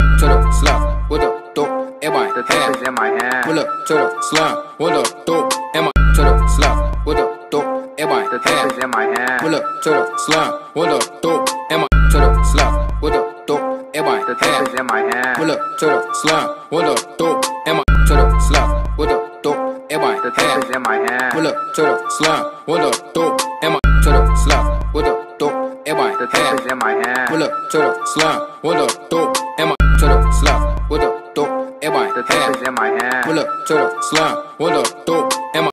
to the slum with the dope in my The hand. is in my hand. Pull up to the slum with the dope in my to the slum with the dope in my The tape hand. is in my hand. Pull up to the slum with the dope in my to the slum with the dope in my The tape hand. is in my hand. Pull up to the slum with the dope in my to the slum with the dope in my The tape hand. is in my hand. Pull up to the slum with the dope in my to the slum with the dope in my The tape hand. is in my hand. Pull up to the slum with the dope in my in my The hand. is in my hand. Pull up to the slum with the dope in my